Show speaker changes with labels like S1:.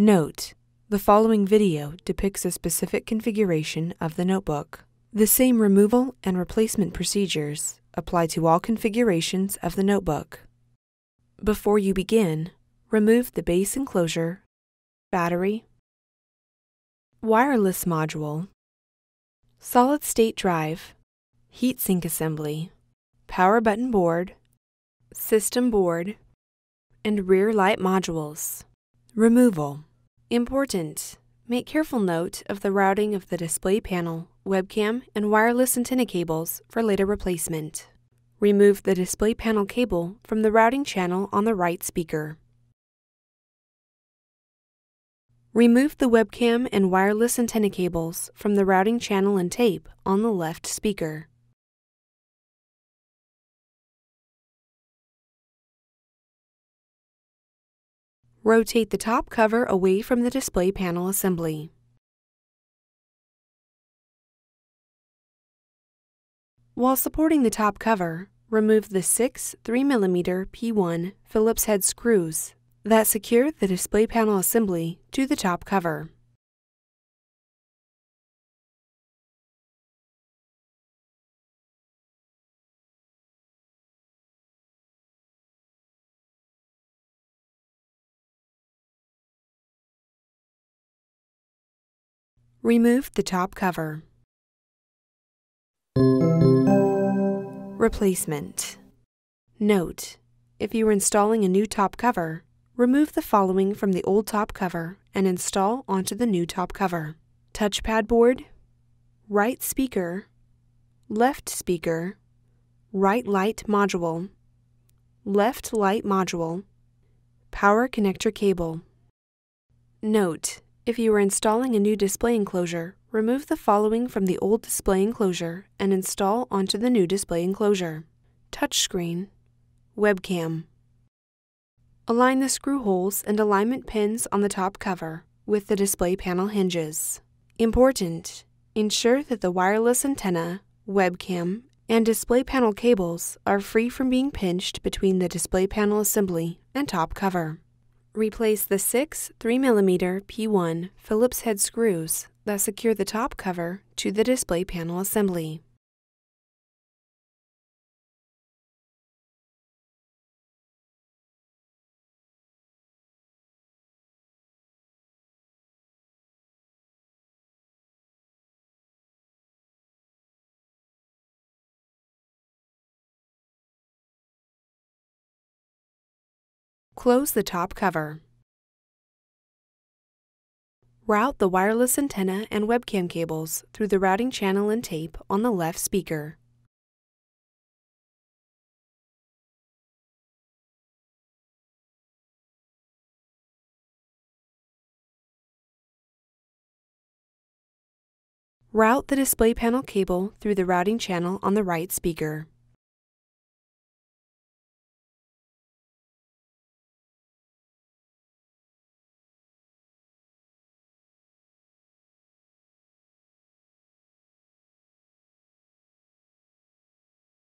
S1: Note: The following video depicts a specific configuration of the notebook. The same removal and replacement procedures apply to all configurations of the notebook. Before you begin, remove the base enclosure, battery, wireless module, solid state drive, heatsink assembly, power button board, system board, and rear light modules. Removal. Important. Make careful note of the routing of the display panel, webcam, and wireless antenna cables for later replacement. Remove the display panel cable from the routing channel on the right speaker. Remove the webcam and wireless antenna cables from the routing channel and tape on the left speaker. Rotate the top cover away from the display panel assembly. While supporting the top cover, remove the six 3mm P1 Phillips head screws that secure the display panel assembly to the top cover. Remove the top cover. Replacement. Note: If you are installing a new top cover, remove the following from the old top cover and install onto the new top cover. Touchpad board, right speaker, left speaker, right light module, left light module, power connector cable. Note: if you are installing a new display enclosure, remove the following from the old display enclosure and install onto the new display enclosure. Touchscreen, webcam. Align the screw holes and alignment pins on the top cover with the display panel hinges. Important! Ensure that the wireless antenna, webcam, and display panel cables are free from being pinched between the display panel assembly and top cover. Replace the six 3mm P1 Phillips head screws that secure the top cover to the display panel assembly. Close the top cover. Route the wireless antenna and webcam cables through the routing channel and tape on the left speaker. Route the display panel cable through the routing channel on the right speaker.